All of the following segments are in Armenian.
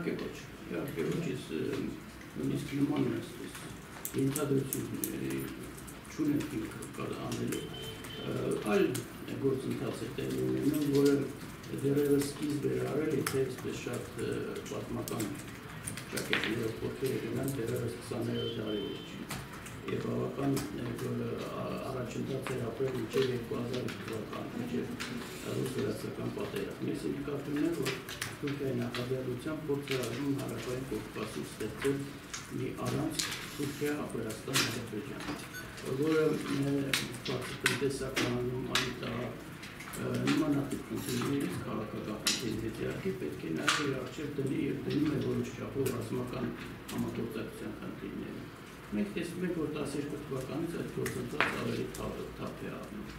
Իհարկե ոչ, իհարկե ոչ, ես նույնիսկ նման ես ենթադրություն չունենք ինքը անելու այլ գործընթաց է տեղի ունենում, որը դեռևս սկիզբ էր արել, եթե այսպես շատ պատմական ճակերտներով փոքր գնան դեռևս 20-րդ դարի վերջին եւ բավական առաջընթաց էր ապրել մինչեւ 2000 թվական, մինչեւ ռուս-վրացական պատերազմը։ Ես նկատում եմ, որ Թուրքիայի նախագահությամբ փորձ է արվում հարավային Կովկասում ստեղծել մի առանց Թուրքիա, Ապերաստան, Ադրբեջան, որը տնտեսականում անիտա նմանատիպ խնդիրներից քաղաքական իհարկե պետք է նաև արժեր դնի եւ դնում է որոշ չափով ռազմական համագործակցության խնդիրները։ Մենք տեսնում ենք, որ 12 թվականից այդ գործընթացը ավելի թափ է առնում։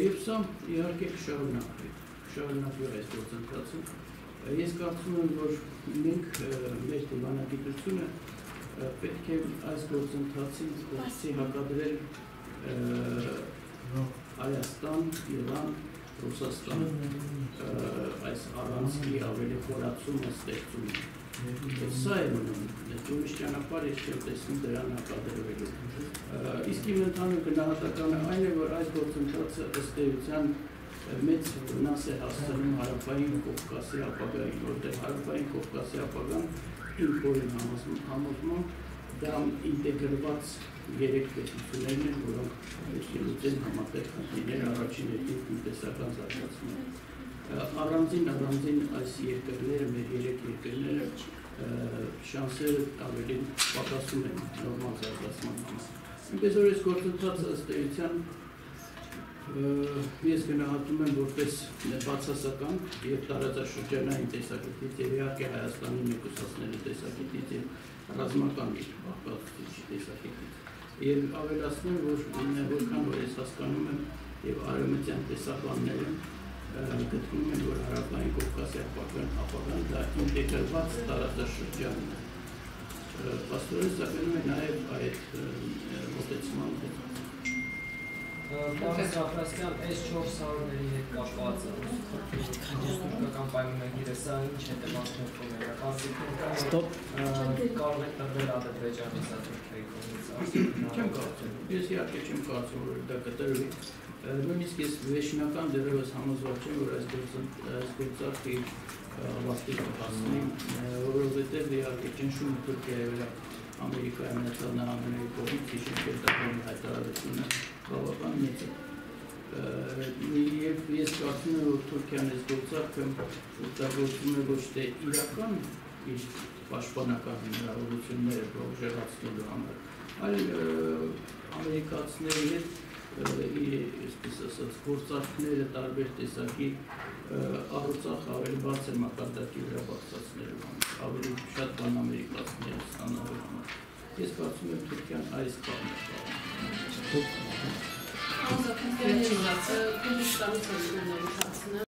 Եվ սա իհարկե կշարունակվի, կշարունակվի այս գործընթացը։ Ես կարծում եմ, որ մենք մեր դիվանագիտությունը պետք է այս գործընթացին փորձի հակադրել Հայաստան, Իրան, Ռուսաստան այս առանցքի ավելի խորացումը ստեղծումը Սա է մնում, ուրիշ ճանապարհ ես չեմ տեսնում դրան հակադրվելու։ Իսկ իմ ընդհանուր գնահատականը այն է, որ այս գործընթացը ըստ էության մեծ վնաս է հասցնում հարավային Կովկասի ապագային, որտեղ հարավային Կովկասի ապագան իմ կորին համոզմամբ դա ինտեգրված երեք պետություններն են, որոնք լուծեն համատեղ խնդիրներ առաջին երկրի տնտեսական զարգացումը առանձին առանձին այս երկրները, մեր երեք երկրները շանսերը ավելի պատասում են նորմալ զարգացման համար։ Ինչպես որ այս գործընթացը ըստ էության ես գնահատում եմ որպես բացասական եւ տարածաշրջանային տեսակետից եւ իհարկե Հայաստանի մեկուսացնելու տեսակետից եւ ռազմական պահպանության տեսակետից։ Եվ ավելացնեմ, որ որքան որ ես հասկանում եմ եւ արևմտյան տեսաբանները գտնում են, որ հարավային Կովկասի ապագան, ապագան դա ինտեգրված տարածաշրջանն է։ Պաստորեն սակնում է նաև այդ մոտեցման հետ։ Պարոն Սաֆրասյան, այս 400-ների հետ կապված թուրքական պայմանագիրը սա ինչ հետևանքներ կունենա։ Կարծիքով կարող է տրվել Ադրբեջանի սա Թուրքիայի կողմից։ Չեմ կարծում։ Ես իհարկե չեմ կարծում, որ դա կտրվի նույնիսկ ես վերջնական դեռևս համոզված եմ, որ այս գործարքի ավարտի կհասնի, որովհետև իհարկե ճնշումը Թուրքիայի վրա Ամերիկայի Միացյալ Նահանգների կողմից հիշեցնի հայտարարությունը բավական մեծ է եւ ես կարծում եմ որ Թուրքիան այս գործարքը օգտագործում է ոչ թե իրական իր պաշտպանական հնարավորությունները բողջեղացնելու համար, այլ ամերիկացիների հետ այսպես ասած, գործարքները տարբեր տեսակի առուցախ ավելի բարձր մակարդակի վրա բարձրացնելու համար, ավելի շատ բան ամերիկացիները ստանալու համար։ Ես կարծում եմ Թուրքիան այս բանն է կարող։ Ազատ Թուրքիայի մասը Քուրդիստանից է ունենալու